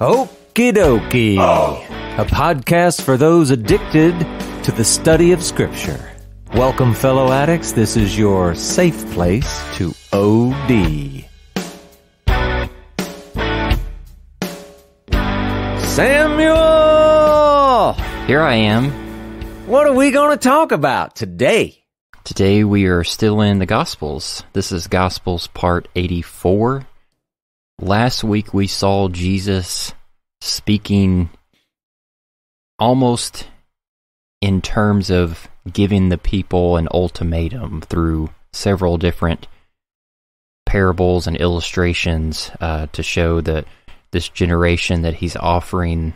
Okie dokie. A podcast for those addicted to the study of Scripture. Welcome, fellow addicts. This is your safe place to OD. Samuel! Here I am. What are we going to talk about today? Today we are still in the Gospels. This is Gospels part 84. Last week we saw Jesus speaking almost in terms of giving the people an ultimatum through several different parables and illustrations uh, to show that this generation that he's offering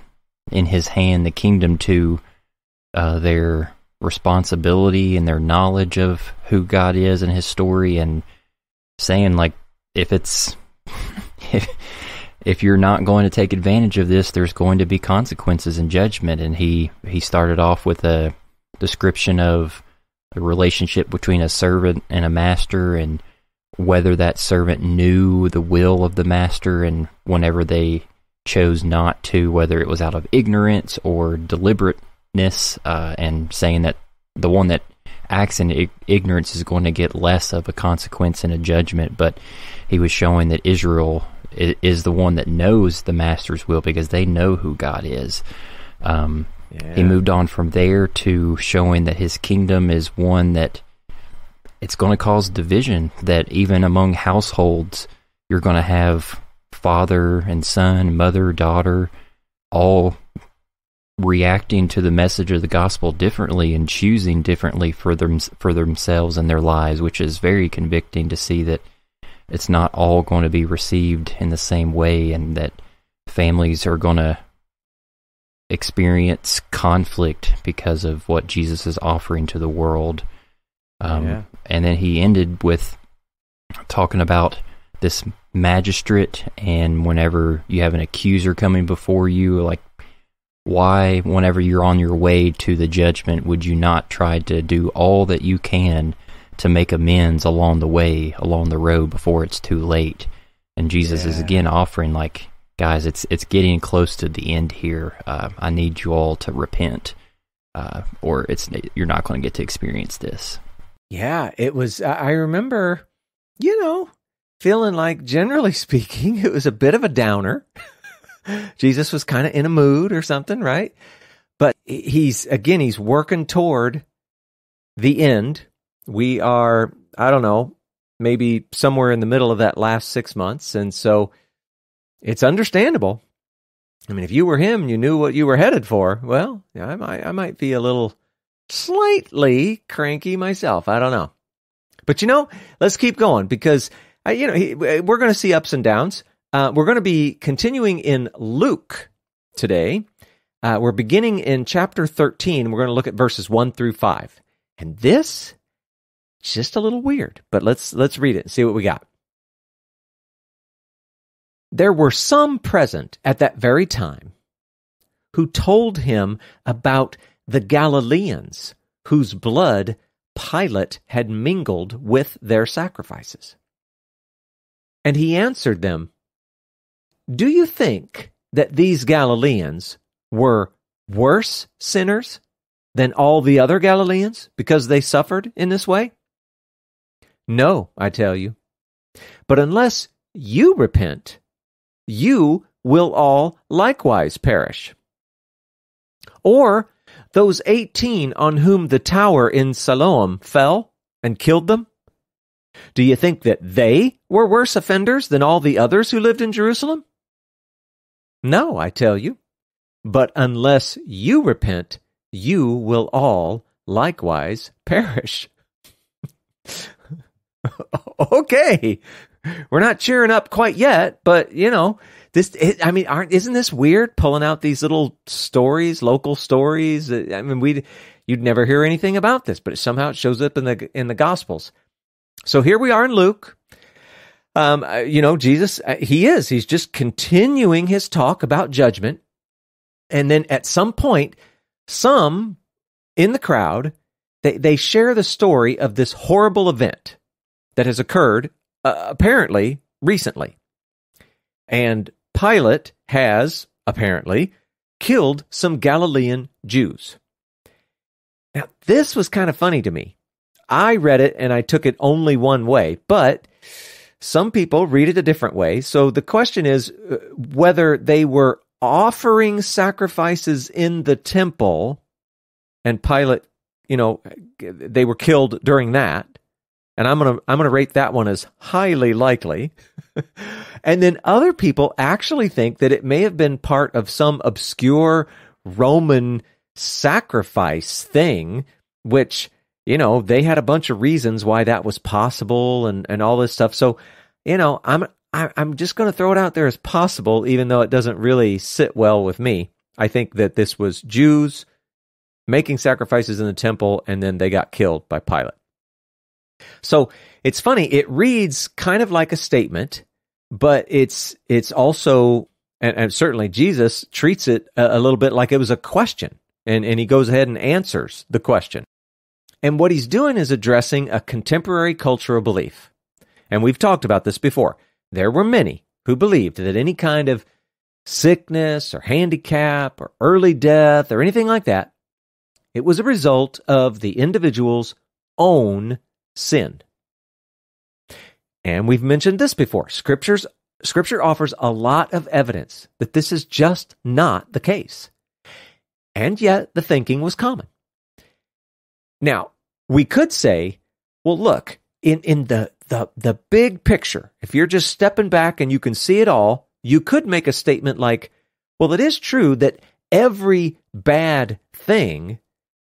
in his hand the kingdom to uh, their responsibility and their knowledge of who God is and his story and saying like if it's if, if you're not going to take advantage of this there's going to be consequences and judgment and he he started off with a description of a relationship between a servant and a master and whether that servant knew the will of the master and whenever they chose not to, whether it was out of ignorance or deliberateness, uh, and saying that the one that acts in ignorance is going to get less of a consequence and a judgment. But he was showing that Israel is, the one that knows the master's will because they know who God is. Um, Yeah. He moved on from there to showing that his kingdom is one that it's going to cause division, that even among households, you're going to have father and son, mother, daughter, all reacting to the message of the gospel differently and choosing differently for them for themselves and their lives, which is very convicting to see that it's not all going to be received in the same way and that families are going to experience conflict because of what Jesus is offering to the world. Um, Yeah. And then he ended with talking about this magistrate, and whenever you have an accuser coming before you, like, why, whenever you're on your way to the judgment, would you not try to do all that you can to make amends along the way, along the road before it's too late? And Jesus is again offering, like, guys, it's it's getting close to the end here. Uh, I need you all to repent, uh, or it's you're not going to get to experience this. Yeah, it was. I I remember, you know, feeling like, generally speaking, it was a bit of a downer. Jesus was kind of in a mood or something, right? But he's, again, he's working toward the end. We are, I don't know, maybe somewhere in the middle of that last six months. And so it's understandable. I mean, if you were him you knew what you were headed for, well, yeah, I might, I might be a little slightly cranky myself. I don't know. But you know, let's keep going because uh, you know he, we're going to see ups and downs. Uh, we're going to be continuing in Luke today. Uh, we're beginning in chapter thirteen. We're going to look at verses one through five, and this just a little weird. But let's let's read it and see what we got. There were some present at that very time who told him about the Galileans whose blood Pilate had mingled with their sacrifices. And he answered them, Do you think that these Galileans were worse sinners than all the other Galileans because they suffered in this way? No, I tell you. But unless you repent, you will all likewise perish. Or those 18 on whom the tower in Siloam fell and killed them? Do you think that they were worse offenders than all the others who lived in Jerusalem? No, I tell you. But unless you repent, you will all likewise perish. okay. We're not cheering up quite yet, but you know, this it, I mean, aren't isn't this weird pulling out these little stories, local stories? I mean, we you'd never hear anything about this, but somehow it shows up in the in the gospels. So here we are in Luke. Um, uh, you know, Jesus, uh, he is. He's just continuing his talk about judgment. And then at some point, some in the crowd, they, they share the story of this horrible event that has occurred uh, apparently recently. And Pilate has apparently, killed some Galilean Jews. Now, this was kind of funny to me. I read it and I took it only one way, but some people read it a different way. So the question is uh, whether they were offering sacrifices in the temple and Pilate, you know, they were killed during that. And I'm going to I'm to rate that one as highly likely. and then other people actually think that it may have been part of some obscure Roman sacrifice thing which you know they had a bunch of reasons why that was possible and and all this stuff. So you know i'm I, i'm just going to throw it out there as possible even though it doesn't really sit well with me. I think that this was jews making sacrifices in the temple and then they got killed by pilate so it's funny it reads kind of like a statement but it's it's also and, and certainly jesus treats it a, a little bit like it was a question and, and he goes ahead and answers the question and what he's doing is addressing a contemporary cultural belief. And we've talked about this before. There were many who believed that any kind of sickness or handicap or early death or anything like that, it was a result of the individual's own sin. And we've mentioned this before. Scriptures, scripture offers a lot of evidence that this is just not the case. And yet the thinking was common. Now, we could say, well, look, in, in the, the, the big picture, if you're just stepping back and you can see it all, you could make a statement like, well, it is true that every bad thing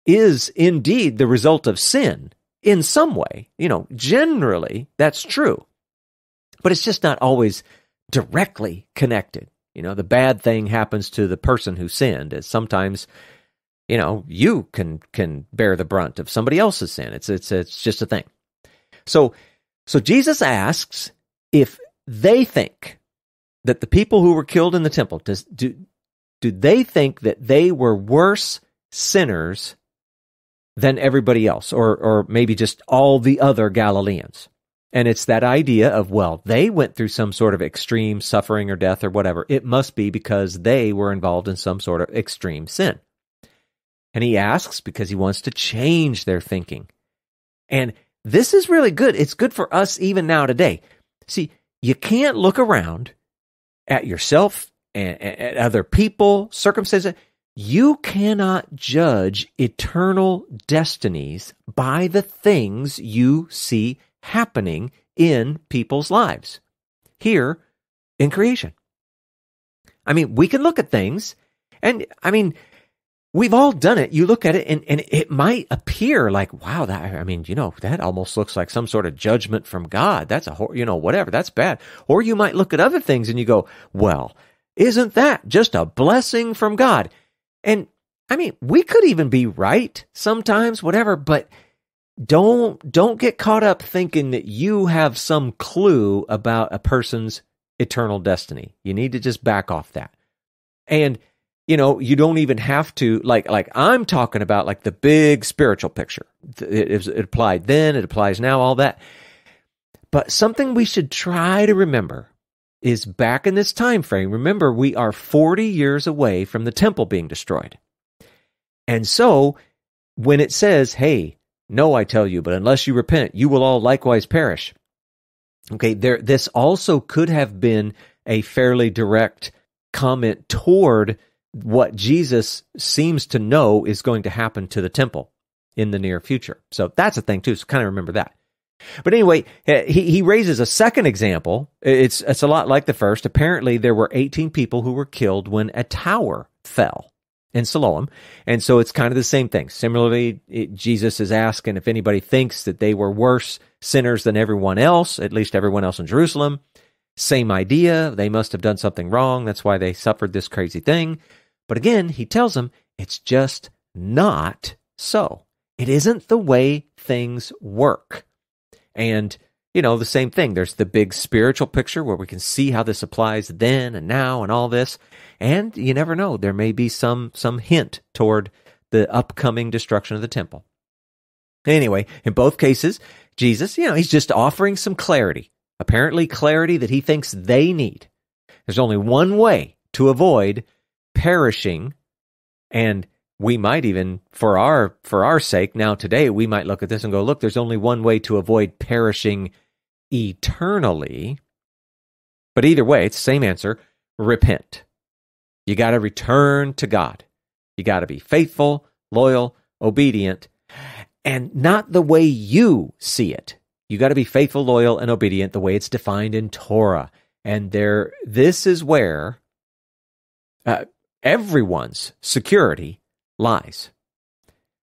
is indeed the result of sin in some way. You know, generally, that's true. But it's just not always directly connected. You know, the bad thing happens to the person who sinned. It's sometimes you know, you can can bear the brunt of somebody else's sin. It's it's it's just a thing. So so Jesus asks if they think that the people who were killed in the temple does do do they think that they were worse sinners than everybody else or or maybe just all the other Galileans? And it's that idea of, well, they went through some sort of extreme suffering or death or whatever. It must be because they were involved in some sort of extreme sin. And he asks because he wants to change their thinking. And this is really good. It's good for us even now today. See, you can't look around at yourself and at other people, circumstances. You cannot judge eternal destinies by the things you see happening in people's lives here in creation. I mean, we can look at things, and I mean, We've all done it. You look at it and, and it might appear like, wow, that, I mean, you know, that almost looks like some sort of judgment from God. That's a, you know, whatever. That's bad. Or you might look at other things and you go, well, isn't that just a blessing from God? And I mean, we could even be right sometimes, whatever, but don't, don't get caught up thinking that you have some clue about a person's eternal destiny. You need to just back off that. And you know, you don't even have to like like I'm talking about like the big spiritual picture. It, it applied then, it applies now, all that. But something we should try to remember is back in this time frame. Remember, we are 40 years away from the temple being destroyed. And so, when it says, "Hey, no, I tell you, but unless you repent, you will all likewise perish." Okay, there this also could have been a fairly direct comment toward what Jesus seems to know is going to happen to the temple in the near future. So that's a thing too. So kind of remember that. But anyway, eh, he, he raises a second example. It's, it's a lot like the first. Apparently, there were 18 people who were killed when a tower fell in Siloam. And so it's kind of the same thing. Similarly, it, Jesus is asking if anybody thinks that they were worse sinners than everyone else, at least everyone else in Jerusalem. Same idea. They must have done something wrong. That's why they suffered this crazy thing. But again, he tells them it's just not so. It isn't the way things work. And, you know, the same thing. There's the big spiritual picture where we can see how this applies then and now and all this. And you never know. There may be some, some hint toward the upcoming destruction of the temple. Anyway, in both cases, Jesus, you know, he's just offering some clarity, apparently clarity that he thinks they need. There's only one way to avoid perishing and we might even for our for our sake now today we might look at this and go look there's only one way to avoid perishing eternally. But either way it's the same answer. Repent. You got to return to god. You got to be faithful loyal obedient and not the way you see it. You got to be faithful loyal and obedient the way it's defined in torah. And there this is where uh, everyone's security lies.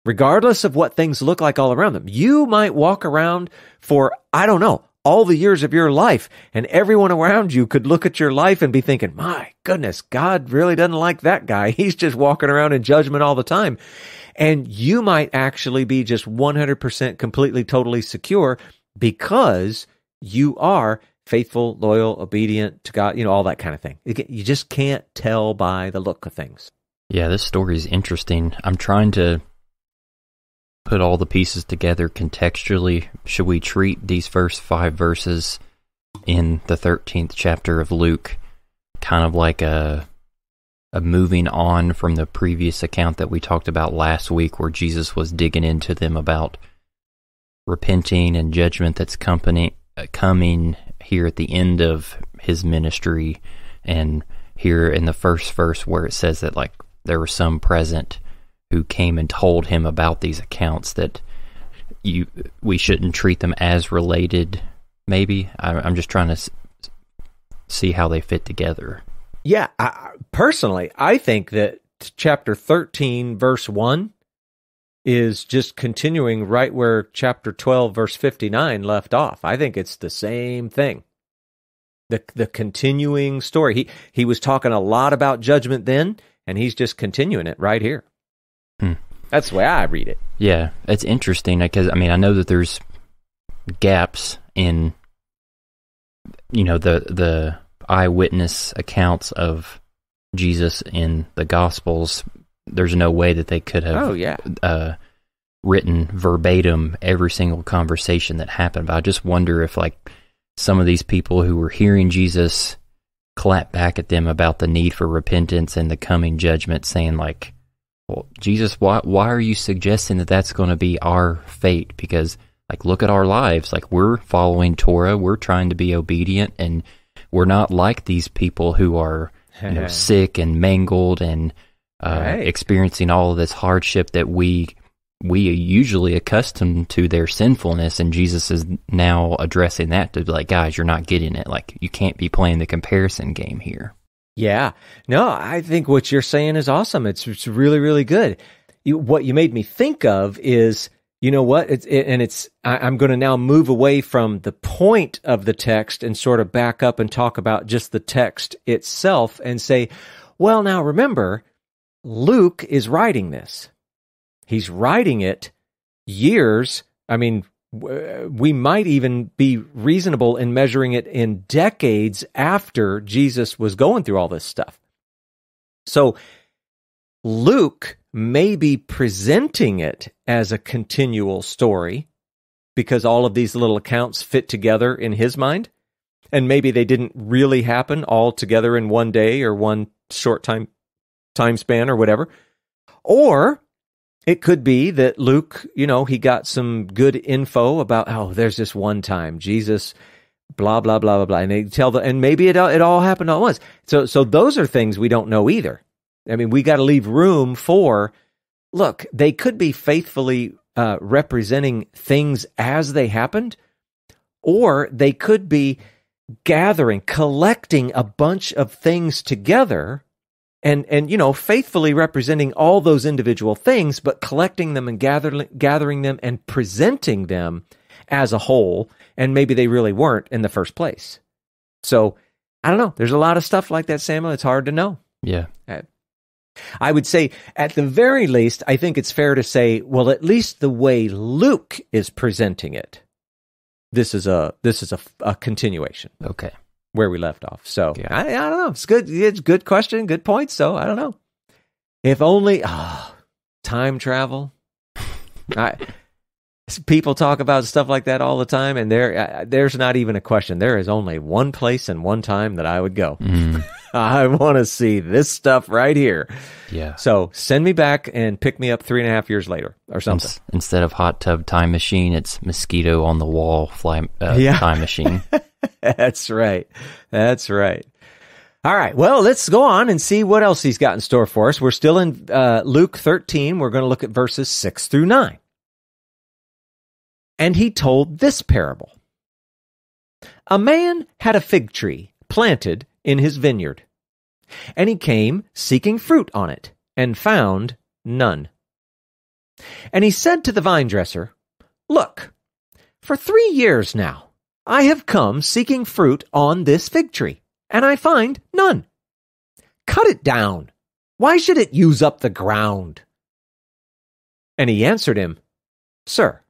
Regardless of what things look like all around them, you might walk around for, I don't know, all the years of your life, and everyone around you could look at your life and be thinking, my goodness, God really doesn't like that guy. He's just walking around in judgment all the time. And you might actually be just 100% completely, totally secure because you are faithful, loyal, obedient to God, you know, all that kind of thing. You just can't tell by the look of things. Yeah, this story is interesting. I'm trying to put all the pieces together contextually. Should we treat these first five verses in the 13th chapter of Luke kind of like a a moving on from the previous account that we talked about last week where Jesus was digging into them about repenting and judgment that's company, uh, coming here at the end of his ministry and here in the first verse where it says that like there were some present who came and told him about these accounts that you we shouldn't treat them as related maybe I, am just trying to see how they fit together yeah I, personally i think that chapter 13 verse 1 is just continuing right where chapter 12 verse 59 left off. I think it's the same thing. The the continuing story. He he was talking a lot about judgment then and he's just continuing it right here. Hmm. That's the way I read it. Yeah, it's interesting because I mean, I know that there's gaps in you know the the eyewitness accounts of Jesus in the Gospels there's no way that they could have oh, yeah. uh, written verbatim every single conversation that happened. But I just wonder if like some of these people who were hearing Jesus clap back at them about the need for repentance and the coming judgment, saying like, "Well, Jesus, why why are you suggesting that that's going to be our fate? Because like, look at our lives. Like we're following Torah, we're trying to be obedient, and we're not like these people who are." you know, sick and mangled and uh, right. experiencing all of this hardship that we we are usually accustomed to their sinfulness and Jesus is now addressing that to be like guys you're not getting it. Like you can't be playing the comparison game here. Yeah. No I think what you're saying is awesome. It's, it's really really good. You, what you made me think of is you know what? It's it, and it's I, i'm going to now move away from the point of the text and sort of back up and talk about just the text itself and say well now remember Luke is writing this. He's writing it years. I mean, we might even be reasonable in measuring it in decades after Jesus was going through all this stuff. So Luke may be presenting it as a continual story because all of these little accounts fit together in his mind. And maybe they didn't really happen all together in one day or one short time time span or whatever. Or it could be that Luke, you know, he got some good info about, oh, there's this one time Jesus, blah blah blah blah blah, and they tell the, and maybe it it all happened all at once. So so those are things we don't know either. I mean, we got to leave room for. Look, they could be faithfully uh, representing things as they happened, or they could be gathering, collecting a bunch of things together and and you know faithfully representing all those individual things but collecting them and gathering gathering them and presenting them as a whole and maybe they really weren't in the first place. So i don't know. There's a lot of stuff like that samuel. It's hard to know. Yeah. Uh, i would say at the very least i think it's fair to say well at least the way luke is presenting it this is a this is a, a continuation. Okay where we left off. So yeah. I, I, don't know. It's good. It's good question. Good point. So I don't know. If only oh, time travel. I, people talk about stuff like that all the time, and there uh, there's not even a question. There is only one place and one time that I would go. Mm. I want to see this stuff right here. Yeah. So send me back and pick me up three and a half years later or something. Ins- instead of hot tub time machine, it's mosquito on the wall fly uh, Yeah. time machine. That's right. That's right. All right. Well, let's go on and see what else he's got in store for us. We're still in uh, Luke 13. We're going to look at verses 6 through 9. And he told this parable A man had a fig tree planted in his vineyard, and he came seeking fruit on it, and found none. And he said to the vine dresser, Look, for three years now, I have come seeking fruit on this fig tree, and I find none. Cut it down. Why should it use up the ground? And he answered him, Sir,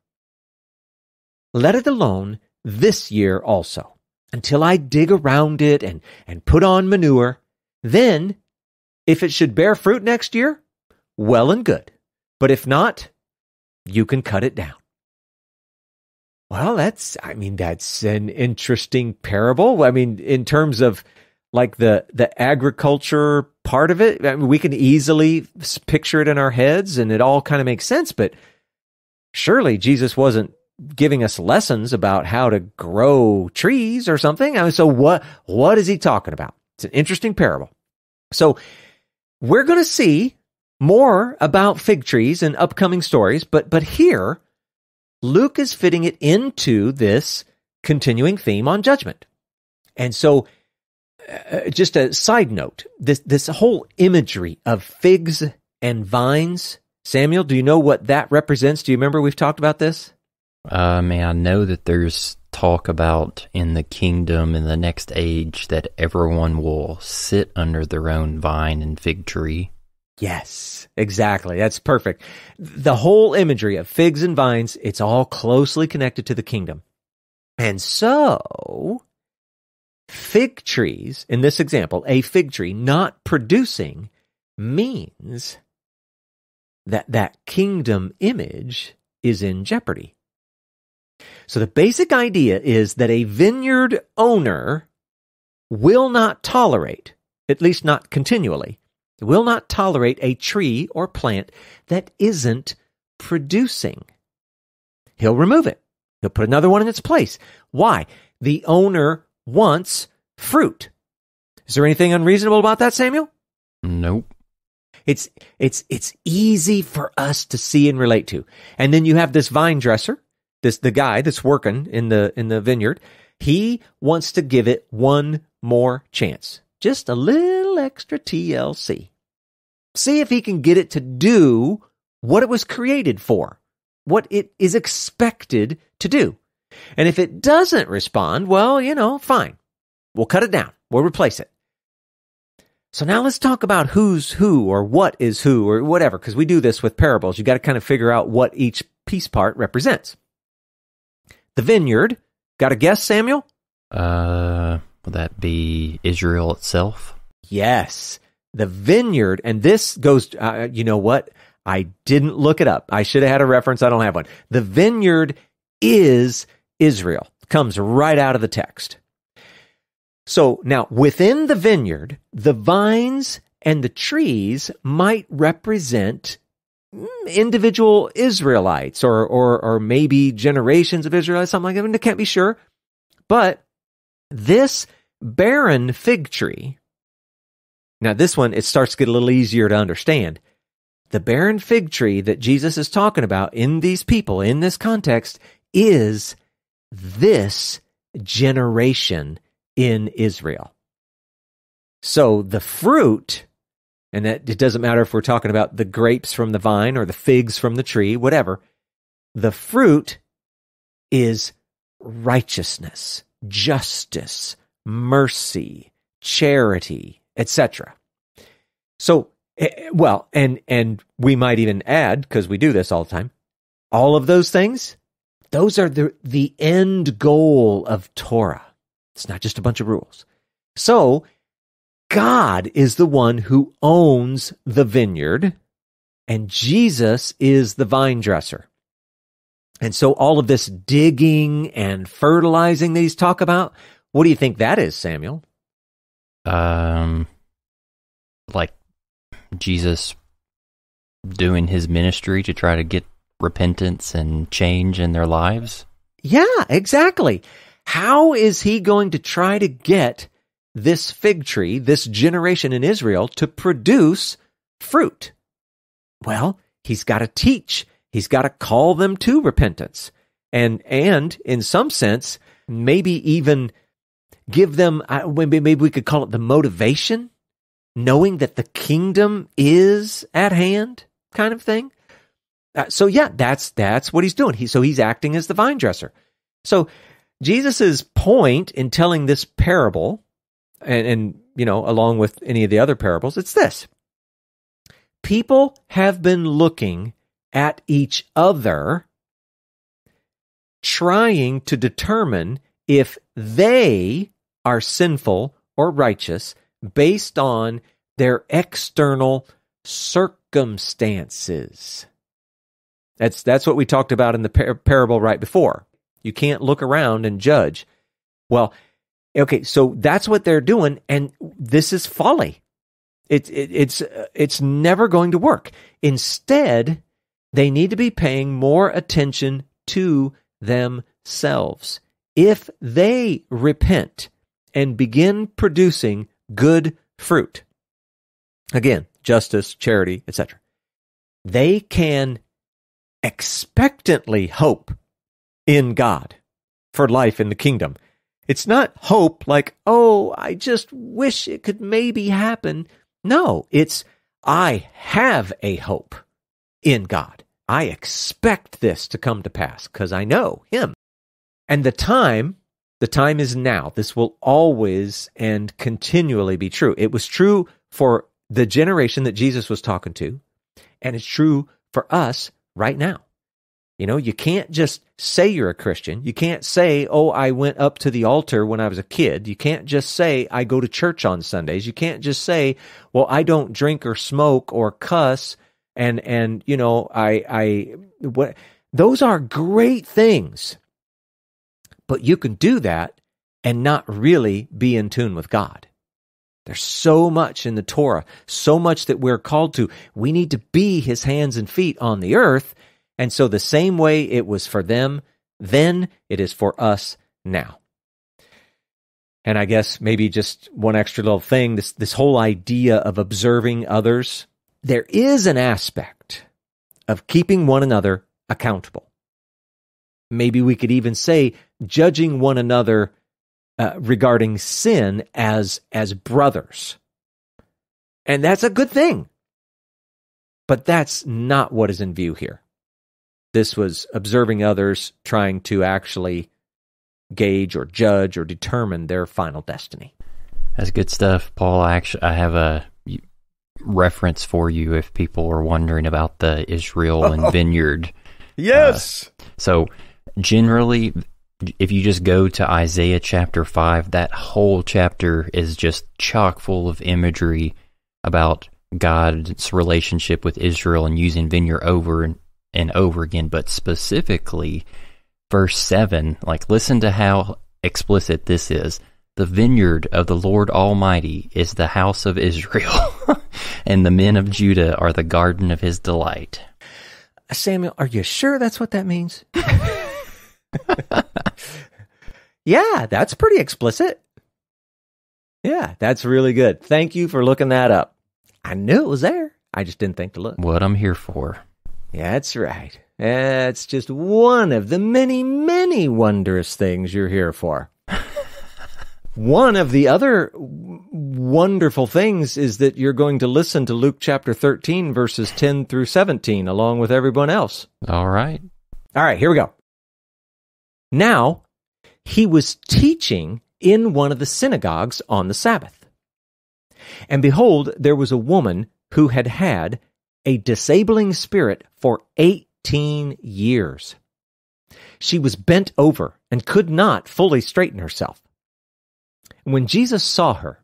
let it alone this year also, until I dig around it and, and put on manure. Then, if it should bear fruit next year, well and good. But if not, you can cut it down. Well, that's, I mean, that's an interesting parable. I mean, in terms of like the, the agriculture part of it, I mean, we can easily picture it in our heads and it all kind of makes sense, but surely Jesus wasn't giving us lessons about how to grow trees or something. I mean, so what, what is he talking about? It's an interesting parable. So we're going to see more about fig trees in upcoming stories, but, but here, Luke is fitting it into this continuing theme on judgment. And so, uh, just a side note, this, this whole imagery of figs and vines, Samuel, do you know what that represents? Do you remember we've talked about this? Uh, I know that there's talk about in the kingdom in the next age that everyone will sit under their own vine and fig tree. Yes, exactly. That's perfect. The whole imagery of figs and vines, it's all closely connected to the kingdom. And so, fig trees, in this example, a fig tree not producing means that that kingdom image is in jeopardy. So the basic idea is that a vineyard owner will not tolerate, at least not continually, will not tolerate a tree or plant that isn't producing. He'll remove it. He'll put another one in its place. Why? The owner wants fruit. Is there anything unreasonable about that, Samuel? Nope. It's it's it's easy for us to see and relate to. And then you have this vine dresser, this the guy that's working in the in the vineyard. He wants to give it one more chance. Just a little extra TLC. See if he can get it to do what it was created for, what it is expected to do. And if it doesn't respond, well, you know, fine. We'll cut it down. We'll replace it. So now let's talk about who's who or what is who or whatever, because we do this with parables. You got to kind of figure out what each piece part represents. The vineyard, got a guess, Samuel? Uh, would that be Israel itself? Yes. The vineyard, and this goes, uh, you know what? I didn't look it up. I should have had a reference. I don't have one. The vineyard is Israel. Comes right out of the text. So now within the vineyard, the vines and the trees might represent Mm, individual Israelites or, or, or maybe generations of Israelites, something like that. I can't be sure. But this barren fig tree, now this one, it starts to get a little easier to understand. The barren fig tree that Jesus is talking about in these people, in this context, is this generation in Israel. So the fruit, and that it doesn't matter if we're talking about the grapes from the vine or the figs from the tree, whatever, the fruit is righteousness, justice, mercy, charity, etc. So, eh, well, and and we might even add because we do this all the time. All of those things, those are the the end goal of Torah. It's not just a bunch of rules. So, God is the one who owns the vineyard, and Jesus is the vine dresser. And so, all of this digging and fertilizing that he's talk about, what do you think that is, Samuel? Um, like Jesus doing his ministry to try to get repentance and change in their lives? Yeah, exactly. How is he going to try to get this fig tree, this generation in Israel, to produce fruit? Well, he's got to teach. He's got to call them to repentance. And, and in some sense, maybe even give them, maybe, maybe we could call it the motivation, knowing that the kingdom is at hand kind of thing. Uh, so yeah, that's, that's what he's doing. He, so he's acting as the vine dresser. So Jesus's point in telling this parable, and, and you know, along with any of the other parables, it's this. People have been looking at each other, trying to determine if they are sinful or righteous based on their external circumstances. That's that's what we talked about in the par- parable right before. You can't look around and judge. Well, okay, so that's what they're doing, and this is folly. It, it, it's uh, it's never going to work. Instead, they need to be paying more attention to themselves. If they repent and begin producing good fruit, again, justice, charity, etc., they can expectantly hope in God for life in the kingdom. It's not hope like, oh, I just wish it could maybe happen. No, it's, I have a hope in God. I expect this to come to pass because I know Him. And the time, the time is now. This will always and continually be true. It was true for the generation that Jesus was talking to, and it's true for us right now. You know, you can't just say you're a Christian. You can't say, oh, I went up to the altar when I was a kid. You can't just say, I go to church on Sundays. You can't just say, well, I don't drink or smoke or cuss. And, and, you know, I, I, what, those are great things. But you can do that and not really be in tune with God. There's so much in the Torah, so much that we're called to. We need to be his hands and feet on the earth and so, the same way it was for them then, it is for us now. And I guess maybe just one extra little thing this, this whole idea of observing others, there is an aspect of keeping one another accountable. Maybe we could even say judging one another uh, regarding sin as, as brothers. And that's a good thing. But that's not what is in view here. This was observing others trying to actually gauge or judge or determine their final destiny. That's good stuff, Paul. I actually I have a reference for you if people are wondering about the Israel and Vineyard. Yes. Uh, so generally if you just go to Isaiah chapter 5, that whole chapter is just chock full of imagery about God's relationship with Israel and using vineyard over and and over again, but specifically verse 7, like listen to how explicit this is. The vineyard of the Lord Almighty is the house of Israel, and the men of Judah are the garden of his delight. Samuel, are you sure that's what that means? yeah, that's pretty explicit. Yeah, that's really good. Thank you for looking that up. I knew it was there. I just didn't think to look. What I'm here for. That's right. That's just one of the many, many wondrous things you're here for. one of the other wonderful things is that you're going to listen to Luke chapter 13, verses 10 through 17, along with everyone else. All right. All right, here we go. Now, he was teaching in one of the synagogues on the Sabbath. And behold, there was a woman who had had a disabling spirit for 18 years. She was bent over and could not fully straighten herself. When Jesus saw her,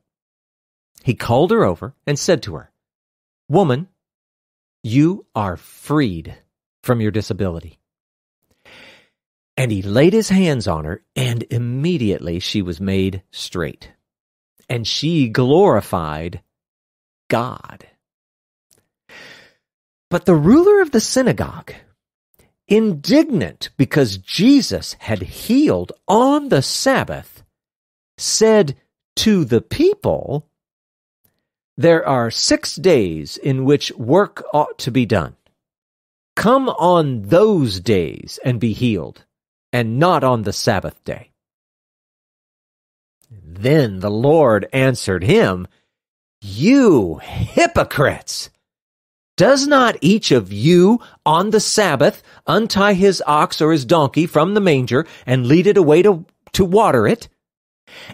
he called her over and said to her, Woman, you are freed from your disability. And he laid his hands on her, and immediately she was made straight. And she glorified God. But the ruler of the synagogue, indignant because Jesus had healed on the Sabbath, said to the people, There are six days in which work ought to be done. Come on those days and be healed, and not on the Sabbath day. Then the Lord answered him, You hypocrites! Does not each of you on the Sabbath untie his ox or his donkey from the manger and lead it away to, to water it?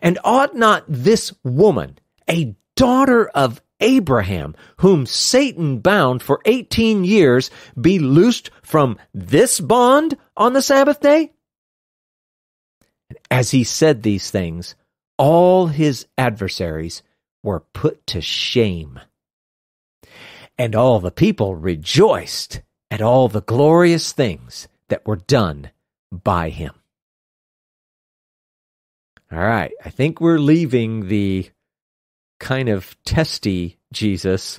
And ought not this woman, a daughter of Abraham, whom Satan bound for 18 years, be loosed from this bond on the Sabbath day? As he said these things, all his adversaries were put to shame. And all the people rejoiced at all the glorious things that were done by him. All right, I think we're leaving the kind of testy Jesus.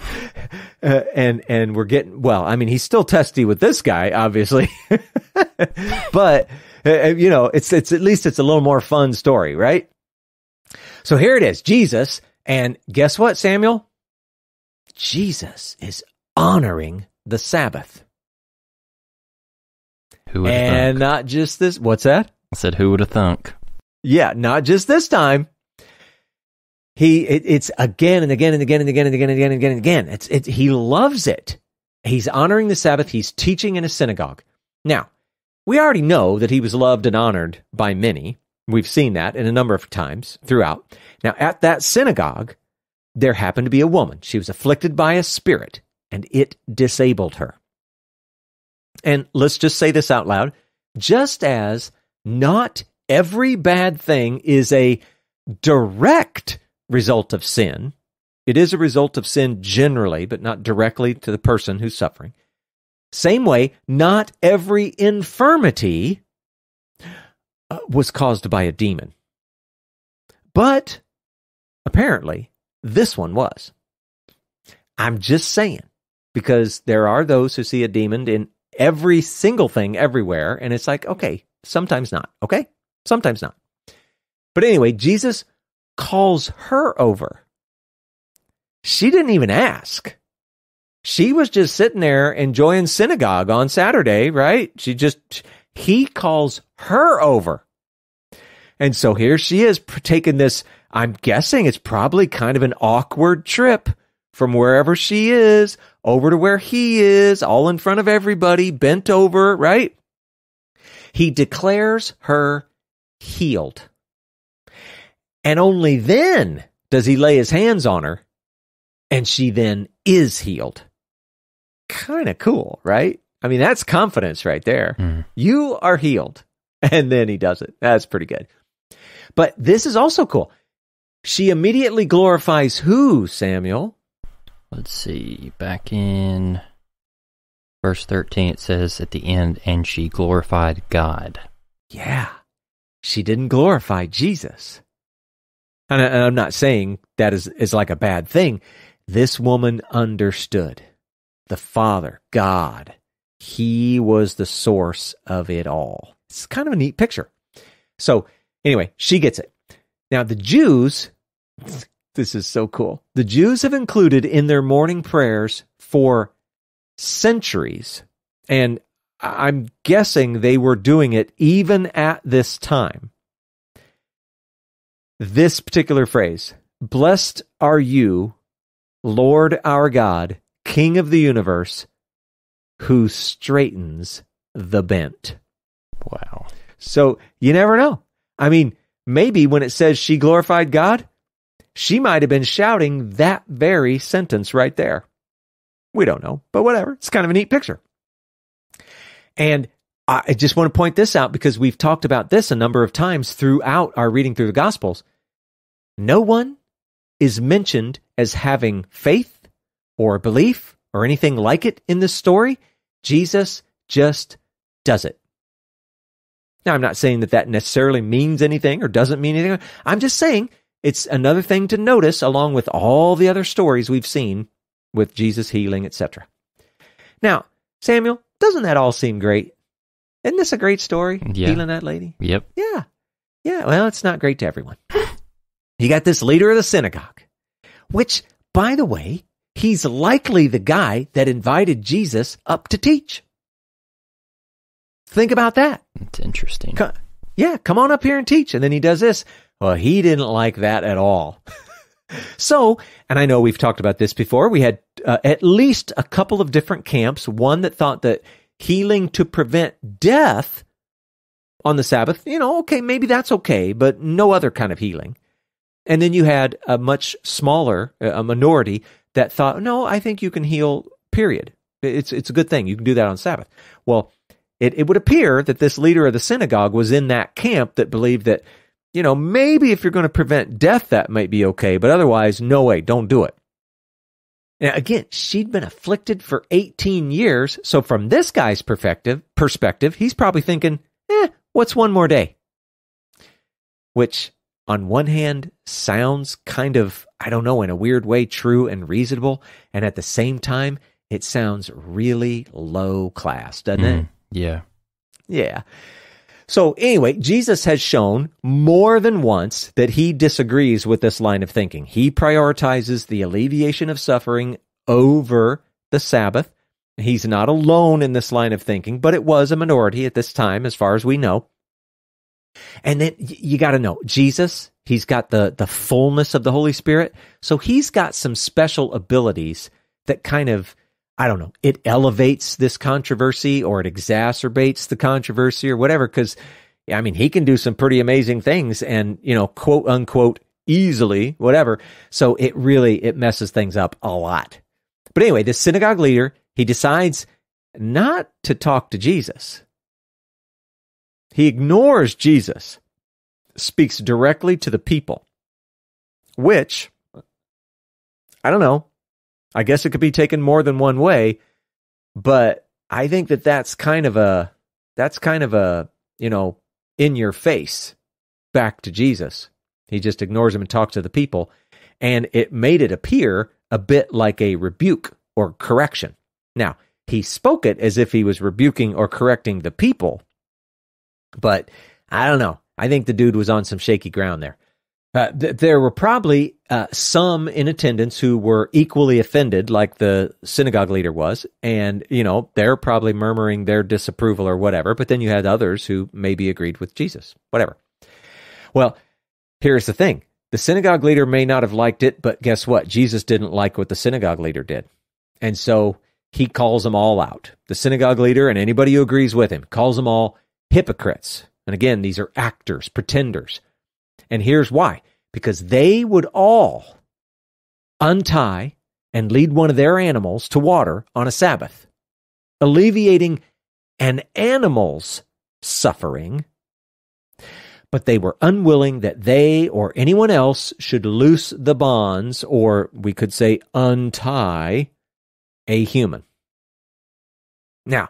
uh, and and we're getting well, I mean he's still testy with this guy obviously. but uh, uh, you know, it's it's at least it's a little more fun story, right? So here it is, Jesus, and guess what, Samuel? Jesus is honoring the Sabbath. Who would and not just this. What's that? I said, who would have thunk? Yeah, not just this time. He, it, it's again and again and again and again and again and again and again and again. It's, it, he loves it. He's honoring the Sabbath. He's teaching in a synagogue. Now, we already know that he was loved and honored by many. We've seen that in a number of times throughout. Now, at that synagogue, there happened to be a woman. She was afflicted by a spirit, and it disabled her. And let's just say this out loud just as not every bad thing is a direct result of sin, it is a result of sin generally, but not directly to the person who's suffering. Same way, not every infirmity uh, was caused by a demon. But apparently, this one was. I'm just saying, because there are those who see a demon in every single thing everywhere, and it's like, okay, sometimes not, okay? Sometimes not. But anyway, Jesus calls her over. She didn't even ask. She was just sitting there enjoying synagogue on Saturday, right? She just, he calls her over. And so here she is taking this, I'm guessing it's probably kind of an awkward trip from wherever she is over to where he is, all in front of everybody, bent over, right? He declares her healed. And only then does he lay his hands on her, and she then is healed kind of cool, right? I mean, that's confidence right there. Mm. You are healed. And then he does it. That's pretty good. But this is also cool. She immediately glorifies who, Samuel? Let's see. Back in verse 13, it says at the end, and she glorified God. Yeah. She didn't glorify Jesus. And, I, am not saying that is, is like a bad thing. This woman understood the Father, God. He was the source of it all. It's kind of a neat picture. So, anyway, she gets it. Now, the Jews, this is so cool. The Jews have included in their morning prayers for centuries, and I'm guessing they were doing it even at this time. This particular phrase, blessed are you, Lord our God, King of the universe, who straightens the bent. Wow. So you never know. I mean, maybe when it says she glorified God, she might have been shouting that very sentence right there. We don't know, but whatever. It's kind of a neat picture. And I just want to point this out because we've talked about this a number of times throughout our reading through the Gospels. No one is mentioned as having faith or belief or anything like it in this story. Jesus just does it. Now, I'm not saying that that necessarily means anything or doesn't mean anything. I'm just saying it's another thing to notice along with all the other stories we've seen with Jesus healing, etc. Now, Samuel, doesn't that all seem great? Isn't this a great story? Yeah. Healing that lady? Yep. Yeah. Yeah. Well, it's not great to everyone. you got this leader of the synagogue, which, by the way, he's likely the guy that invited Jesus up to teach. Think about that. It's interesting. Co- yeah, come on up here and teach. And then he does this. Well, he didn't like that at all. so, and I know we've talked about this before. We had uh, at least a couple of different camps. One that thought that healing to prevent death on the Sabbath, you know, okay, maybe that's okay, but no other kind of healing. And then you had a much smaller, a minority that thought, no, I think you can heal, period. It's, it's a good thing. You can do that on Sabbath. Well, it, it would appear that this leader of the synagogue was in that camp that believed that, you know, maybe if you're going to prevent death, that might be okay, but otherwise, no way, don't do it. Now, again, she'd been afflicted for 18 years. So from this guy's perspective, perspective, he's probably thinking, eh, what's one more day? Which, on one hand, sounds kind of, I don't know, in a weird way, true and reasonable. And at the same time, it sounds really low class, doesn't it? Yeah. Yeah. So anyway, Jesus has shown more than once that he disagrees with this line of thinking. He prioritizes the alleviation of suffering over the Sabbath. He's not alone in this line of thinking, but it was a minority at this time, as far as we know. And then you got to know Jesus, he's got the, the fullness of the Holy Spirit. So he's got some special abilities that kind of, I don't know, it elevates this controversy or it exacerbates the controversy or whatever. Cause I mean, he can do some pretty amazing things and, you know, quote unquote, easily, whatever. So it really, it messes things up a lot. But anyway, the synagogue leader, he decides not to talk to Jesus. He ignores Jesus, speaks directly to the people, which, I don't know, I guess it could be taken more than one way, but I think that that's kind of a, that's kind of a, you know, in your face back to Jesus. He just ignores him and talks to the people. And it made it appear a bit like a rebuke or correction. Now, he spoke it as if he was rebuking or correcting the people, but I don't know. I think the dude was on some shaky ground there. Uh, th- there were probably uh, some in attendance who were equally offended, like the synagogue leader was, and you know they're probably murmuring their disapproval or whatever. But then you had others who maybe agreed with Jesus, whatever. Well, here's the thing: the synagogue leader may not have liked it, but guess what? Jesus didn't like what the synagogue leader did, and so he calls them all out. The synagogue leader and anybody who agrees with him calls them all hypocrites. And again, these are actors, pretenders. And here's why because they would all untie and lead one of their animals to water on a Sabbath, alleviating an animal's suffering. But they were unwilling that they or anyone else should loose the bonds, or we could say untie, a human. Now,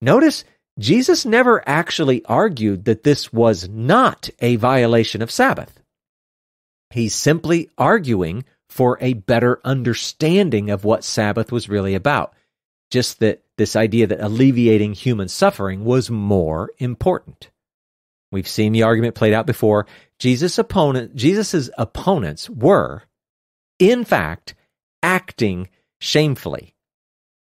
notice Jesus never actually argued that this was not a violation of Sabbath. He's simply arguing for a better understanding of what Sabbath was really about. Just that this idea that alleviating human suffering was more important. We've seen the argument played out before. Jesus' opponent, Jesus's opponents were, in fact, acting shamefully.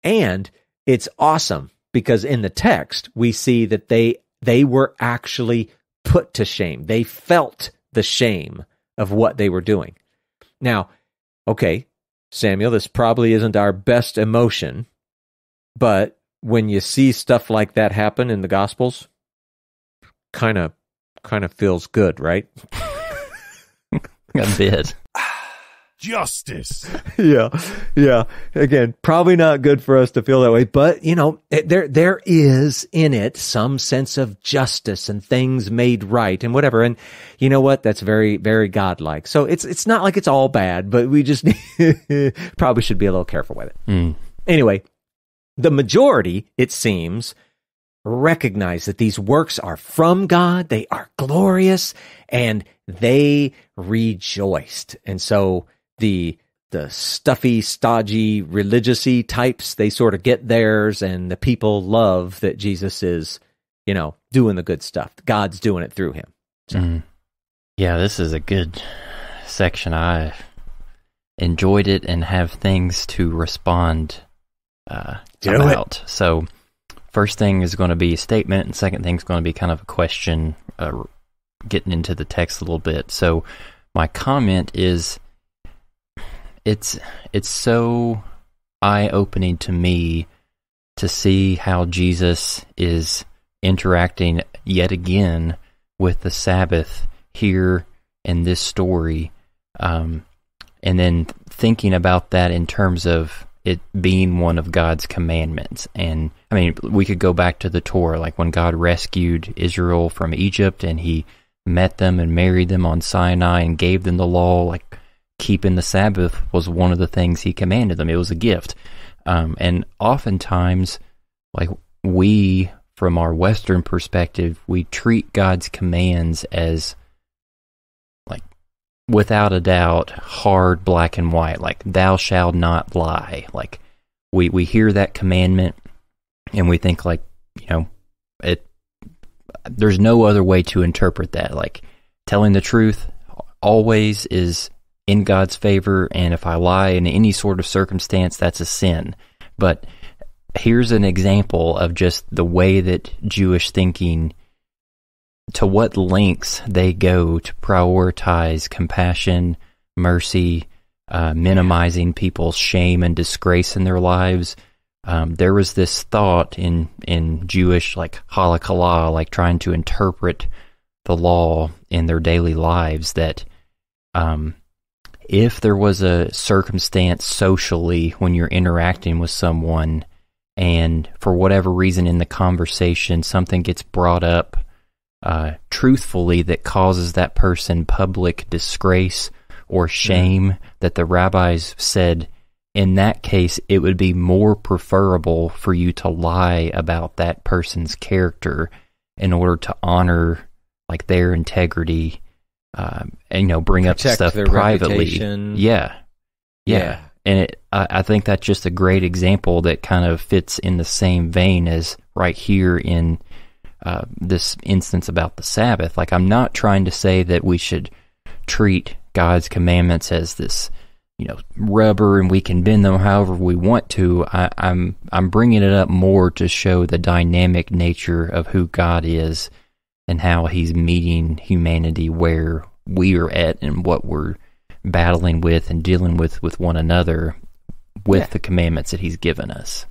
And it's awesome because in the text we see that they they were actually put to shame. They felt the shame of what they were doing. Now, okay, Samuel, this probably isn't our best emotion, but when you see stuff like that happen in the gospels, kind of kind of feels good, right? A bit. Justice. yeah, yeah. Again, probably not good for us to feel that way, but you know, it, there there is in it some sense of justice and things made right and whatever. And you know what? That's very very godlike. So it's it's not like it's all bad, but we just probably should be a little careful with it. Mm. Anyway, the majority, it seems, recognize that these works are from God, they are glorious, and they rejoiced. And so the the stuffy, stodgy, religioususy types, they sort of get theirs, and the people love that Jesus is, you know, doing the good stuff. God's doing it through him. So. Mm. Yeah, this is a good section. I enjoyed it and have things to respond uh, Do about. So, first thing is going to be a statement, and second thing is going to be kind of a question, uh, getting into the text a little bit. So, my comment is it's it's so eye opening to me to see how Jesus is interacting yet again with the Sabbath here in this story, um, and then thinking about that in terms of it being one of God's commandments. And I mean, we could go back to the Torah, like when God rescued Israel from Egypt and He met them and married them on Sinai and gave them the law, like keeping the Sabbath was one of the things he commanded them. It was a gift. Um, and oftentimes, like we, from our Western perspective, we treat God's commands as like without a doubt hard black and white like thou shalt not lie like we we hear that commandment and we think like you know it there's no other way to interpret that like telling the truth always is in God's favor, and if I lie in any sort of circumstance, that's a sin. But here's an example of just the way that Jewish thinking, to what lengths they go to prioritize compassion, mercy, uh, minimizing people's shame and disgrace in their lives. Um, there was this thought in in Jewish like halakha, like trying to interpret the law in their daily lives that um, if there was a circumstance socially when you're interacting with someone and for whatever reason in the conversation something gets brought up uh, truthfully that causes that person public disgrace or shame mm. that the rabbis said in that case it would be more preferable for you to lie about that person's character in order to honor like their integrity um, and, you know, bring Protect up stuff privately. Yeah. yeah. Yeah. And it, I, I think that's just a great example that kind of fits in the same vein as right here in uh, this instance about the Sabbath. Like, I'm not trying to say that we should treat God's commandments as this, you know, rubber and we can bend them however we want to. I, I'm I'm bringing it up more to show the dynamic nature of who God is and how he's meeting humanity where we are at and what we're battling with and dealing with with one another with yeah. the commandments that he's given us.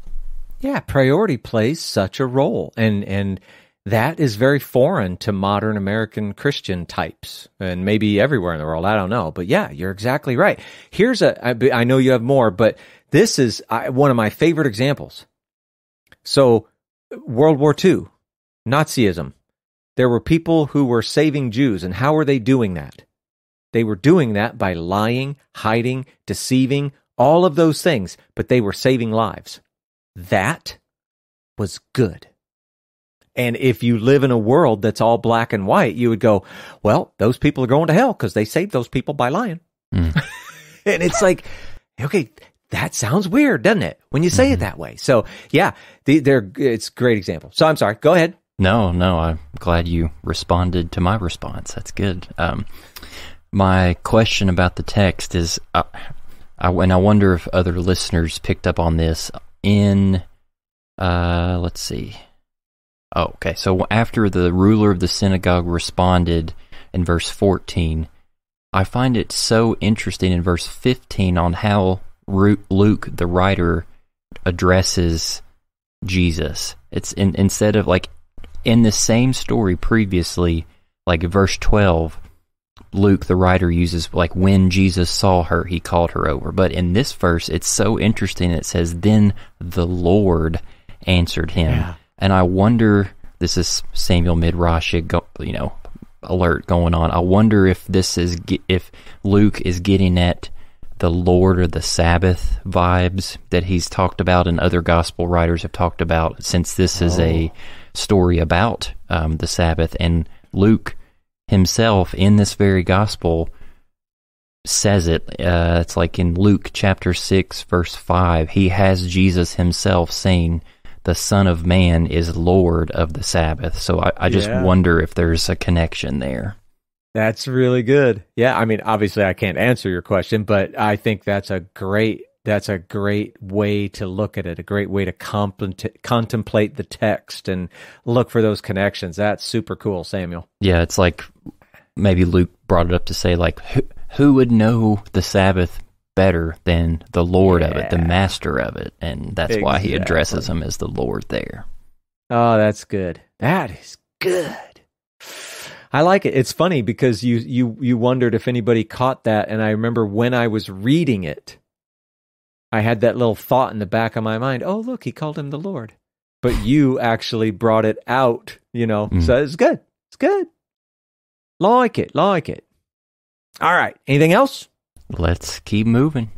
Yeah, priority plays such a role and and that is very foreign to modern American Christian types and maybe everywhere in the world. I don't know. But yeah, you're exactly right. Here's a, I, I know you have more, but this is one of my favorite examples. So, World War II, Nazism, there were people who were saving Jews, and how were they doing that? They were doing that by lying, hiding, deceiving, all of those things, but they were saving lives. That was good. And if you live in a world that's all black and white, you would go, well, those people are going to hell because they saved those people by lying. Mm. and it's like, okay, that sounds weird, doesn't it? When you say mm-hmm. it that way. So yeah, the, they're, it's a great example. So I'm sorry. Go ahead. No, no, I'm glad you responded to my response. That's good. Um, my question about the text is, uh, I, and I wonder if other listeners picked up on this in, uh, let's see. Oh, okay. So after the ruler of the synagogue responded in verse 14, I find it so interesting in verse 15 on how Luke, the writer, addresses Jesus. It's in, instead of like in the same story previously, like verse 12, Luke, the writer, uses like when Jesus saw her, he called her over. But in this verse, it's so interesting. It says, Then the Lord answered him. Yeah. And I wonder, this is Samuel Midrash, you know, alert going on. I wonder if this is, if Luke is getting at the Lord or the Sabbath vibes that he's talked about and other gospel writers have talked about, since this oh. is a oh. Story about um, the Sabbath, and Luke himself in this very gospel says it. Uh, it's like in Luke chapter 6, verse 5. He has Jesus himself saying, The Son of Man is Lord of the Sabbath. So I, I just Yeah. wonder if there's a connection there. That's really good. Yeah, I mean, obviously, I can't answer your question, but I think that's a great that's a great way to look at it. A great way to contemplate the text and look for those connections. That's super cool, Samuel. Yeah, it's like maybe Luke brought it up to say, like, who, who would know the Sabbath better than the Lord of it, the master of it? And that's why he addresses him as the Lord there. Oh, that's good. That is good. I like it. It's funny because you you you wondered if anybody caught that, and I remember when I was reading it, I had that little thought in the back of my mind. Oh, look, he called him the Lord. But you actually brought it out, you know. Mm. So it's good. It's good. Like it. Like it. All right. Anything else? Let's keep moving.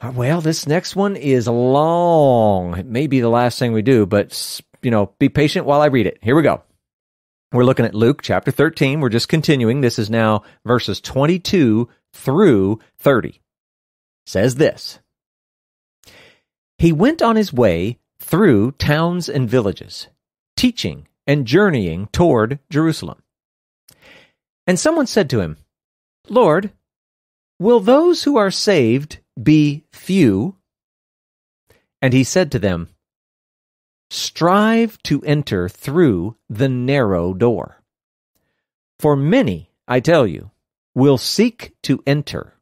Uh, Well, this next one is long. It may be the last thing we do, but you know, be patient while I read it. Here we go. We're looking at Luke chapter 13. We're just continuing. This is now verses 22 through 30. Says this. He went on his way through towns and villages, teaching and journeying toward Jerusalem. And someone said to him, Lord, Will those who are saved be few? And he said to them, Strive to enter through the narrow door. For many, I tell you, will seek to enter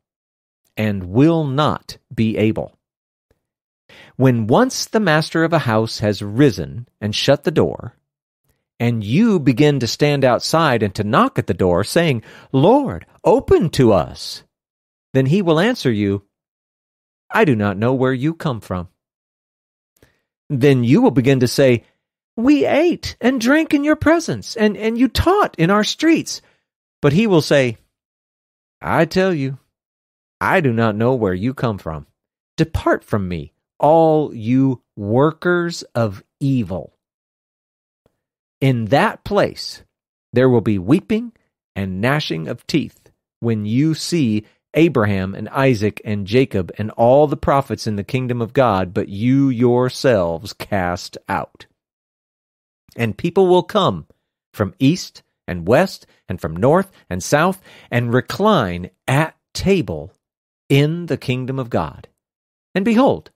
and will not be able. When once the master of a house has risen and shut the door, and you begin to stand outside and to knock at the door, saying, Lord, open to us, then he will answer you, I do not know where you come from. Then you will begin to say, We ate and drank in your presence, and, and you taught in our streets. But he will say, I tell you, I do not know where you come from. Depart from me, all you workers of evil. In that place there will be weeping and gnashing of teeth when you see Abraham and Isaac and Jacob and all the prophets in the kingdom of God, but you yourselves cast out. And people will come from east and west and from north and south and recline at table in the kingdom of God. And behold,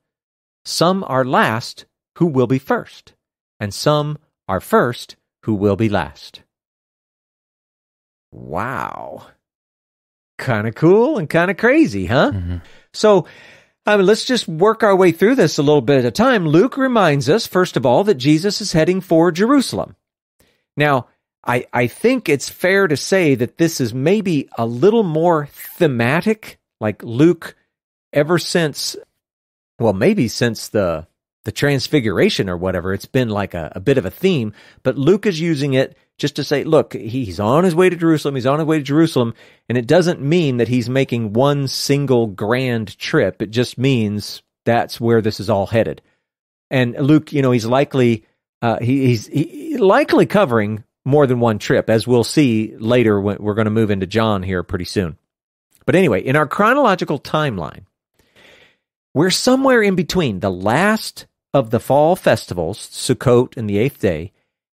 some are last who will be first, and some are first who will be last. Wow. Kind of cool and kind of crazy, huh? Mhm. So, I mean, let's just work our way through this a little bit at a time. Luke reminds us, first of all, that Jesus is heading for Jerusalem. Now, I, I think it's fair to say that this is maybe a little more thematic, like Luke, ever since, well, maybe since the the transfiguration or whatever, it's been like a, a bit of a theme. But Luke is using it just to say, look, he's on his way to Jerusalem. He's on his way to Jerusalem. And it doesn't mean that he's making one single grand trip. It just means that's where this is all headed. And Luke, you know, he's likely, uh, he, he's he, likely covering more than one trip, as we'll see later when we're going to move into John here pretty soon. But anyway, in our chronological timeline, we're somewhere in between the last of the fall festivals, Sukkot and the eighth day,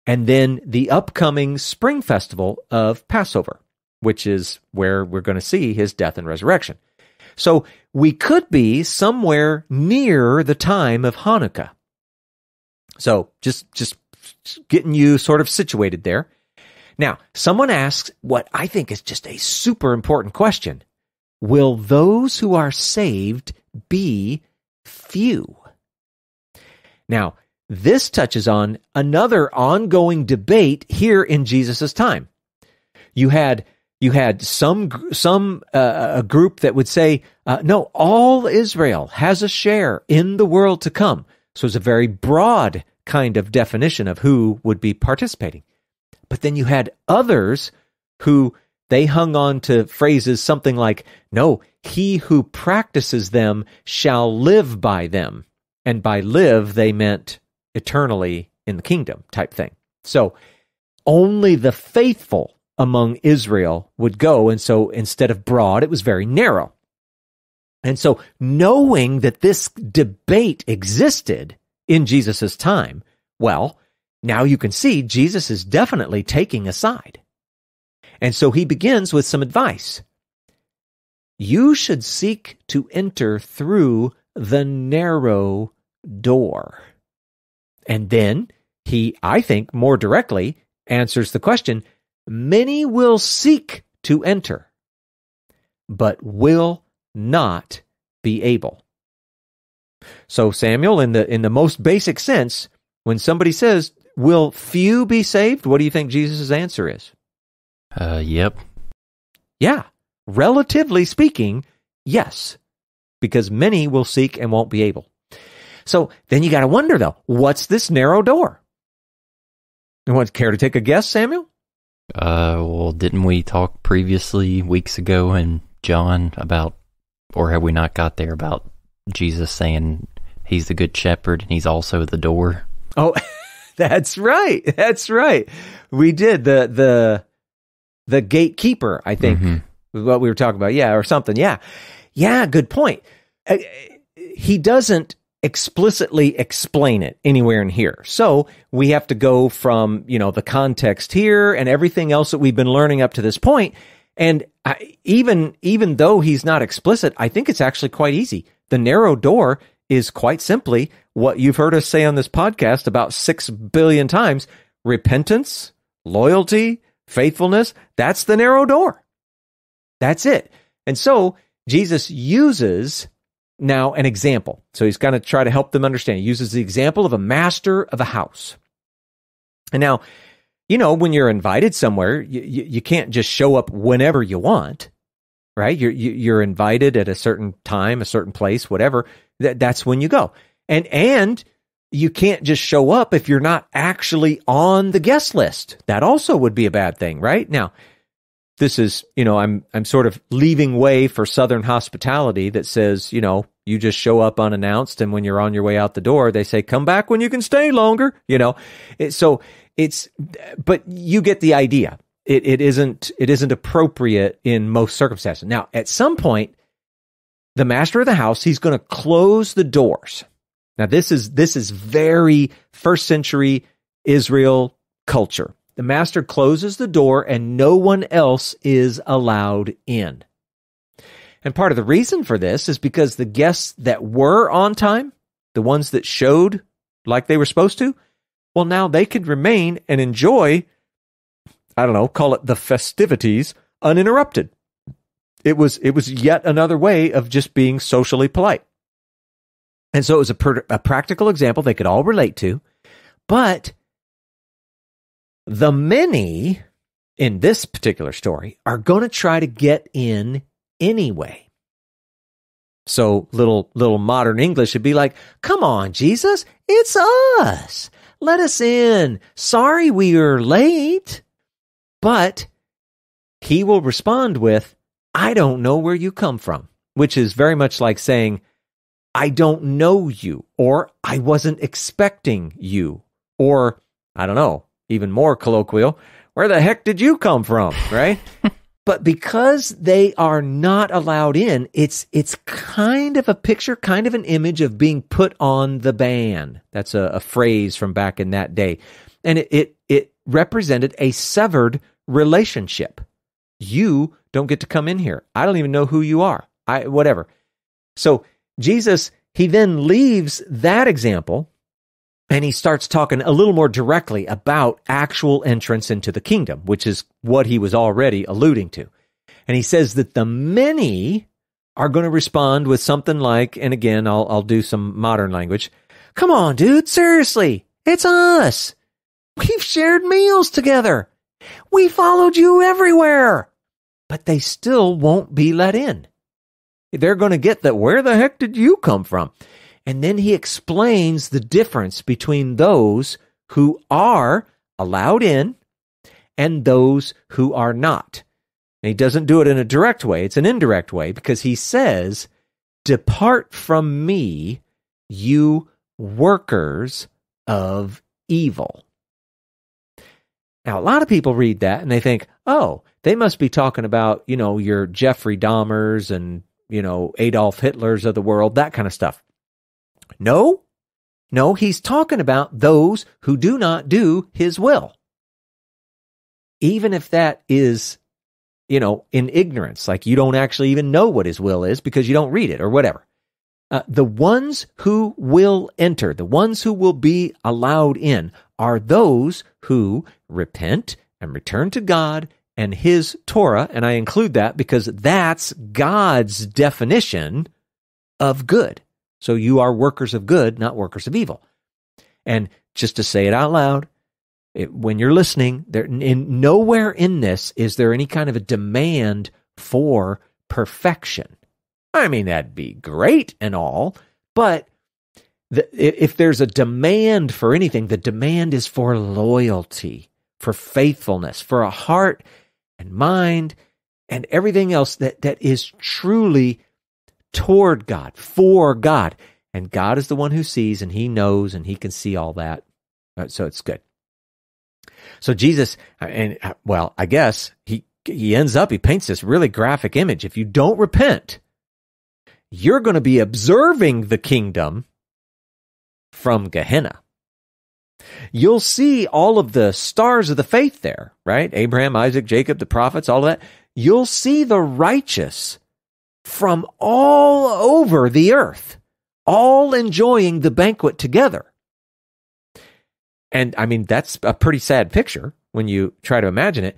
and then the upcoming spring festival of Passover, which is where we're going to see his death and resurrection. So we could be somewhere near the time of Hanukkah. So just just getting you sort of situated there. Now, someone asks what I think is just a super important question. Will those who are saved be few? Now, this touches on another ongoing debate here in Jesus' time. You had you had some some uh, a group that would say, uh, no, all Israel has a share in the world to come. So it's a very broad kind of definition of who would be participating. But then you had others who they hung on to phrases something like, no, he who practices them shall live by them. And by live, they meant eternally in the kingdom type thing. So only the faithful among Israel would go. And so instead of broad, it was very narrow. And so knowing that this debate existed in Jesus' time, well, now you can see Jesus is definitely taking a side. And so he begins with some advice. You should seek to enter through the narrow door. And then he, I think, more directly answers the question many will seek to enter, but will not be able. So Samuel, in the in the most basic sense, when somebody says, "Will few be saved?" What do you think Jesus' answer is? Uh, yep. Yeah, relatively speaking, yes, because many will seek and won't be able. So then you got to wonder though, what's this narrow door? Anyone care to take a guess, Samuel? Uh, well, didn't we talk previously weeks ago in John about, or have we not got there about Jesus saying he's the good shepherd and he's also the door? Oh, that's right. That's right. We did the the the gatekeeper. I think Mhm. what we were talking about. Yeah, or something. Yeah, yeah. Good point. Uh, he doesn't explicitly explain it anywhere in here. So we have to go from, you know, the context here and everything else that we've been learning up to this point. And I, even, even though he's not explicit, I think it's actually quite easy. The narrow door is quite simply what you've heard us say on this podcast about six billion times repentance, loyalty, faithfulness. That's the narrow door. That's it. And so Jesus uses now an example. So he's going to try to help them understand. He uses the example of a master of a house. And now, you know, when you're invited somewhere, you, you, you can't just show up whenever you want, right? You're, you- you're invited at a certain time, a certain place, whatever. That, that's when you go. And, and you can't just show up if you're not actually on the guest list. That also would be a bad thing, right? Now, this is, you know, I'm I'm sort of leaving way for southern hospitality that says, you know, you just show up unannounced and when you're on your way out the door, they say come back when you can stay longer, you know. It, so it's but you get the idea. It it isn't it isn't appropriate in most circumstances. Now, at some point the master of the house, he's going to close the doors. Now this is this is very first century Israel culture. The master closes the door and no one else is allowed in. And part of the reason for this is because the guests that were on time, the ones that showed like they were supposed to, well, now they could remain and enjoy, I don't know, call it the festivities uninterrupted. It was, it was yet another way of just being socially polite. And so it was a, per, a practical example they could all relate to. But the many in this particular story are going to try to get in anyway. So little little modern English would be like, "Come on, Jesus, it's us. Let us in. Sorry we are late." But he will respond with, "I don't know where you come from," which is very much like saying, "I don't know you," or "I wasn't expecting you," or I don't know, even more colloquial, where the heck did you come from, right? but because they are not allowed in, it's it's kind of a picture, kind of an image of being put on the ban. That's a, a phrase from back in that day. And it, it it represented a severed relationship. You don't get to come in here. I don't even know who you are. I whatever. So Jesus, he then leaves that example and he starts talking a little more directly about actual entrance into the kingdom, which is what he was already alluding to. And he says that the many are going to respond with something like, and again, I'll, I'll do some modern language. Come on, dude. Seriously. It's us. We've shared meals together. We followed you everywhere. But they still won't be let in. They're going to get that. Where the heck did you come from? And then he explains the difference between those who are allowed in and those who are not. And he doesn't do it in a direct way, it's an indirect way because he says, Depart from me, you workers of evil. Now, a lot of people read that and they think, oh, they must be talking about, you know, your Jeffrey Dahmers and, you know, Adolf Hitlers of the world, that kind of stuff. No, no, he's talking about those who do not do his will. Even if that is, you know, in ignorance, like you don't actually even know what his will is because you don't read it or whatever. Uh, the ones who will enter, the ones who will be allowed in, are those who repent and return to God and His Torah. And I include that because that's God's definition of good. So you are workers of good, not workers of evil. And just to say it out loud, it, when you're listening, there in nowhere in this is there any kind of a demand for perfection. I mean, that'd be great and all, but the, if there's a demand for anything, the demand is for loyalty, for faithfulness, for a heart and mind and everything else that, that is truly toward God, for God. And God is the one who sees and he knows and he can see all that. Uh, so it's good. So Jesus, uh, and uh, well, I guess he, he ends up, he paints this really graphic image. If you don't repent, you're going to be observing the kingdom from Gehenna. You'll see all of the stars of the faith there, right? Abraham, Isaac, Jacob, the prophets, all of that. You'll see the righteous from all over the earth, all enjoying the banquet together. And I mean, that's a pretty sad picture when you try to imagine it.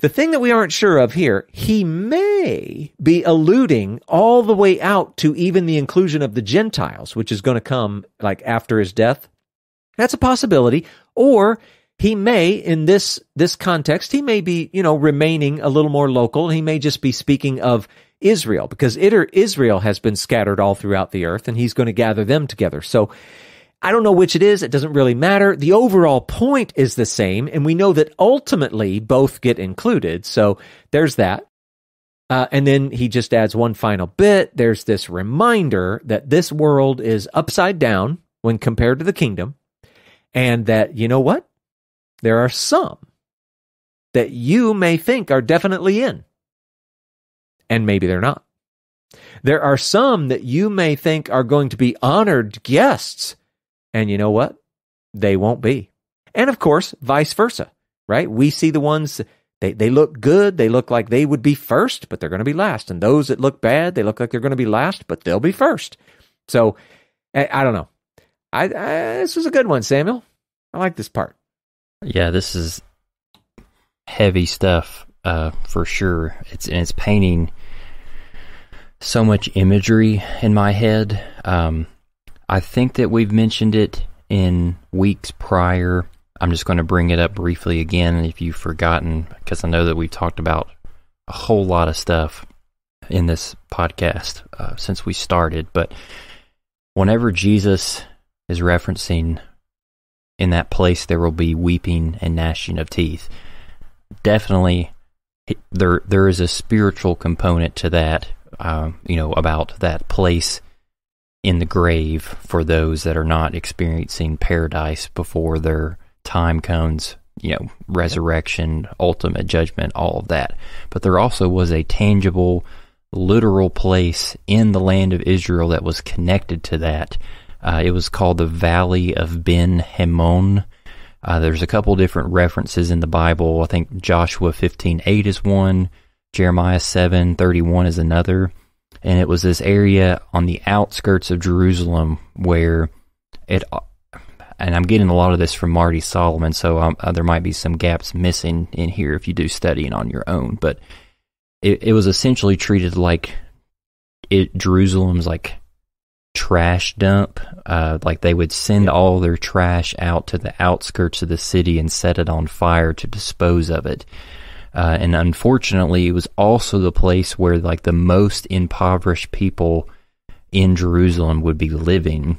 The thing that we aren't sure of here, he may be alluding all the way out to even the inclusion of the Gentiles, which is going to come like after his death. That's a possibility. Or he may, in this, this context, he may be, you know, remaining a little more local. He may just be speaking of Israel because Israel has been scattered all throughout the earth and he's going to gather them together. So I don't know which it is. It doesn't really matter. The overall point is the same. And we know that ultimately both get included. So there's that. Uh, and then he just adds one final bit. There's this reminder that this world is upside down when compared to the kingdom. And that, you know what? There are some that you may think are definitely in. And maybe they're not. There are some that you may think are going to be honored guests and you know what? They won't be. And of course, vice versa, right? We see the ones they, they look good. They look like they would be first, but they're going to be last. And those that look bad, they look like they're going to be last, but they'll be first. So I, I don't know. I, I, this was a good one, Samuel. I like this part. Yeah, this is heavy stuff uh, for sure. It's and it's painting so much imagery in my head. Um, I think that we've mentioned it in weeks prior. I'm just going to bring it up briefly again if you've forgotten, because I know that we've talked about a whole lot of stuff in this podcast uh, since we started. But whenever Jesus is referencing in that place, there will be weeping and gnashing of teeth. Definitely, there there is a spiritual component to that. Uh, you know about that place in the grave for those that are not experiencing paradise before their time comes, you know, resurrection, ultimate judgment, all of that. But there also was a tangible, literal place in the land of Israel that was connected to that. Uh, it was called the Valley of Ben Hinnom. Uh, there's a couple different references in the Bible. I think Joshua 15:8 is one, Jeremiah 7:31 is another and it was this area on the outskirts of Jerusalem where it. And I'm getting a lot of this from Marty Solomon, so um, uh, there might be some gaps missing in here if you do studying on your own. But it, it was essentially treated like it Jerusalem's like trash dump. Uh, like they would send all their trash out to the outskirts of the city and set it on fire to dispose of it. Uh, and unfortunately, it was also the place where like the most impoverished people in Jerusalem would be living.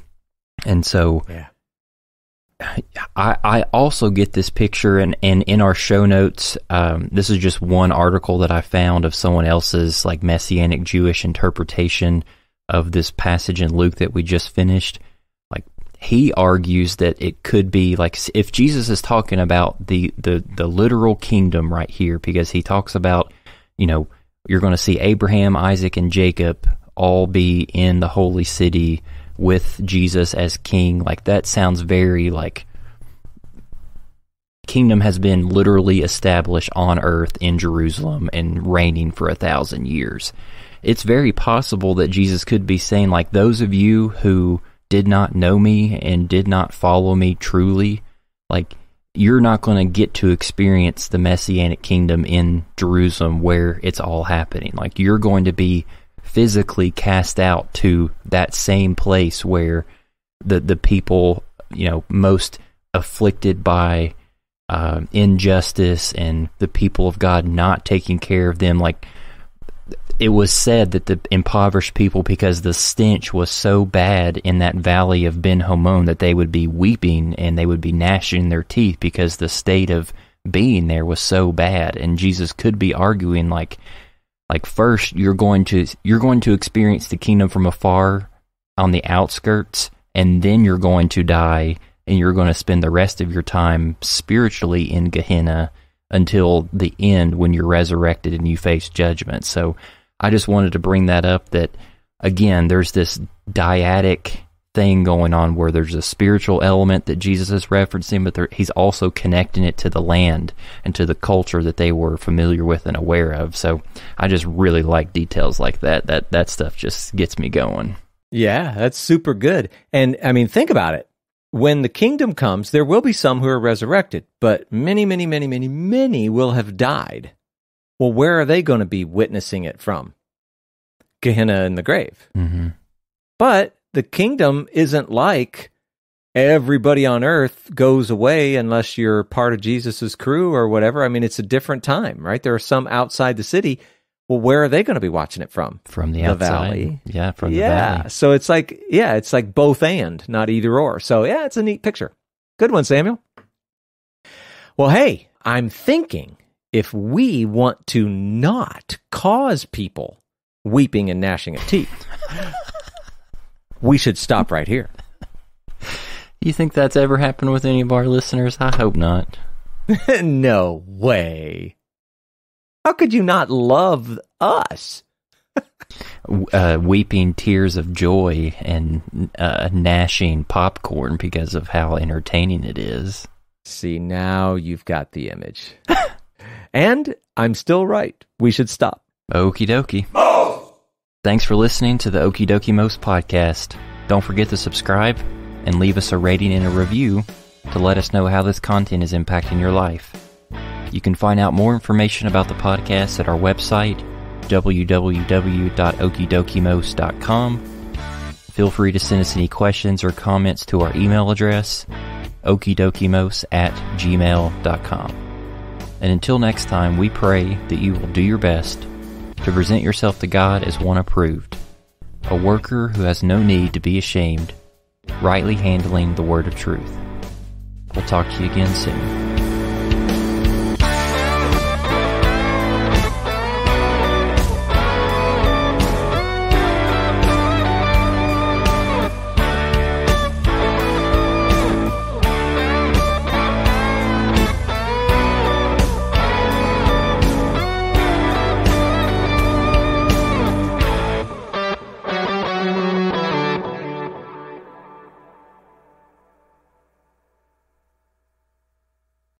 And so yeah. I, I also get this picture, and, and in our show notes, um, this is just one article that I found of someone else's like messianic Jewish interpretation of this passage in Luke that we just finished. Like he argues that it could be like if Jesus is talking about the the the literal kingdom right here because he talks about you know you're going to see Abraham, Isaac and Jacob all be in the holy city with Jesus as king like that sounds very like kingdom has been literally established on earth in Jerusalem and reigning for a thousand years. It's very possible that Jesus could be saying like those of you who did not know me and did not follow me truly, like you're not going to get to experience the messianic kingdom in Jerusalem where it's all happening. Like you're going to be physically cast out to that same place where the the people, you know, most afflicted by uh, injustice and the people of God not taking care of them, like it was said that the impoverished people, because the stench was so bad in that valley of Ben Hinnom, that they would be weeping and they would be gnashing their teeth because the state of being there was so bad. And Jesus could be arguing like, like first you're going to you're going to experience the kingdom from afar on the outskirts, and then you're going to die and you're going to spend the rest of your time spiritually in Gehenna until the end when you're resurrected and you face judgment. So I just wanted to bring that up that again, there's this dyadic thing going on where there's a spiritual element that Jesus is referencing, but there, he's also connecting it to the land and to the culture that they were familiar with and aware of. So I just really like details like that. That that stuff just gets me going. Yeah, that's super good. And I mean, think about it. When the kingdom comes, there will be some who are resurrected, but many, many, many, many, many will have died. Well, where are they going to be witnessing it from? Gehenna in the grave. Mm-hmm. But the kingdom isn't like everybody on earth goes away unless you're part of Jesus's crew or whatever. I mean, it's a different time, right? There are some outside the city. Well, where are they going to be watching it from? From the, The valley. Yeah, from the yeah. valley. So it's like, yeah, it's like both and, not either or. So yeah, it's a neat picture. Good one, Samuel. Well, hey, I'm thinking if we want to not cause people weeping and gnashing of teeth, we should stop right here. You think that's ever happened with any of our listeners? I hope not. no way. How could you not love us? Uh, weeping tears of joy and uh, gnashing popcorn because of how entertaining it is. See, now you've got the image. and I'm still right. We should stop. Okie dokie. Thanks for listening to the Oki Dokimos podcast. Don't forget to subscribe and leave us a rating and a review to let us know how this content is impacting your life. You can find out more information about the podcast at our website, www.okidokimos.com. Feel free to send us any questions or comments to our email address, okidokimos at gmail.com. And until next time, we pray that you will do your best to present yourself to God as one approved, a worker who has no need to be ashamed, rightly handling the word of truth. We'll talk to you again soon.